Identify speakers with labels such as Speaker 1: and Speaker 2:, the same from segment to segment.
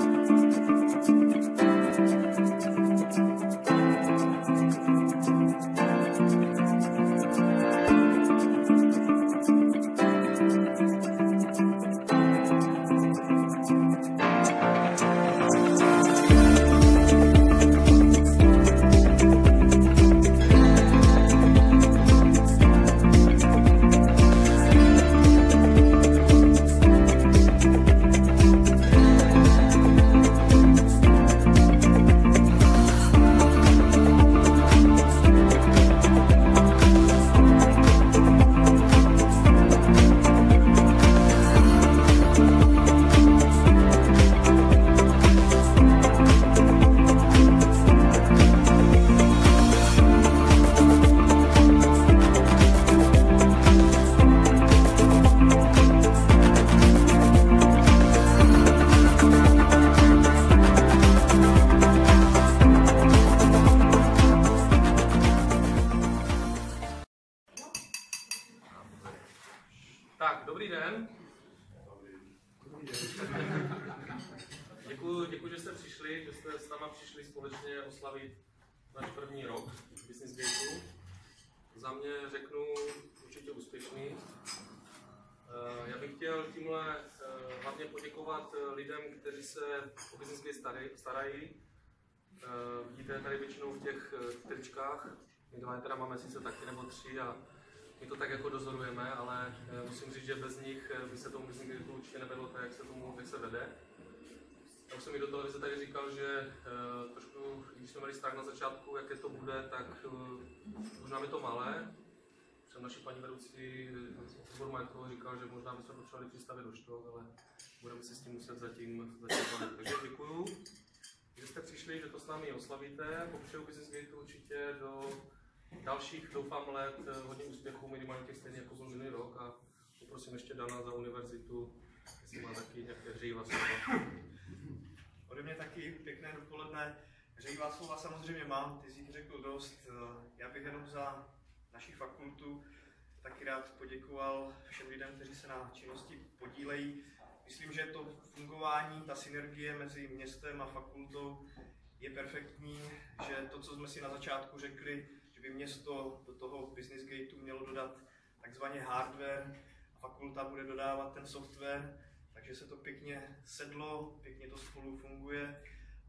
Speaker 1: じゃあ。Den. Děkuji, děkuji, že jste přišli, že jste s náma přišli společně oslavit náš první rok v Business Gateu. Za mě řeknu určitě úspěšný. Eh, Já bych chtěl tímhle eh, hlavně poděkovat eh, lidem, kteří se o Business Gate starají- Vidíte tady většinou v těch tričkách. My dva teda máme sice taky nebo tři a my to tak jako dozorujeme, ale eh, musím říct, že bez nich eh, by se tomu Business Gateu určitě nevedlo tak, jak se tomu se vede. Já už jsem i do televize tady říkal, že uh, trošku, když jsme měli strach na začátku, jaké to bude, tak uh, možná je to malé. Jsem naši paní vedoucí odboru majetkového říkal, že možná bychom potřebovali přistavit do štok, ale budeme si s tím muset zatím, bavit. Takže děkuju, že jste přišli, že to s námi oslavíte. Popřeju Business Gateu určitě do dalších, doufám, let eh, hodně úspěchů, minimálně těch stejně jako byl minulý rok a poprosím ještě Dana za univerzitu, jestli má taky nějaké hřejiva slova.
Speaker 2: Ode mě taky pěkné dopoledne. Hřejivá slova samozřejmě mám, ty jsi řekl dost. Eh, Já bych jenom za naši fakultu taky rád poděkoval všem lidem, kteří se na činnosti podílejí. Myslím, že to fungování, ta synergie mezi městem a fakultou je perfektní, že to, co jsme si na začátku řekli, město do toho Business Gateu mělo dodat takzvaně hardware, a fakulta bude dodávat ten software, takže se to pěkně sedlo, pěkně to spolu funguje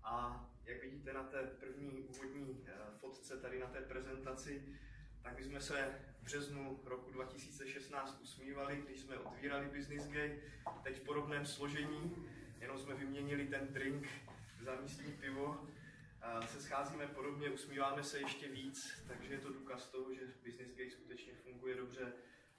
Speaker 2: a jak vidíte na té první úvodní eh, fotce tady na té prezentaci, tak my jsme se v březnu roku 2016 usmívali, když jsme otvírali Business Gate, teď v podobném složení, jenom jsme vyměnili ten drink za místní pivo. Se scházíme podobně, usmíváme se ještě víc, takže je to důkaz toho, že Business Gate skutečně funguje dobře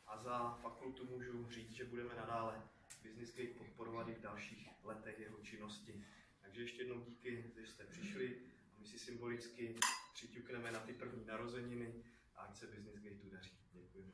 Speaker 2: a za fakultu můžu říct, že budeme nadále Business Gate podporovat i v dalších letech jeho činnosti. Takže ještě jednou díky, že jste přišli a my si symbolicky přiťukneme na ty první narozeniny a ať se Business Gateu daří. Děkuji.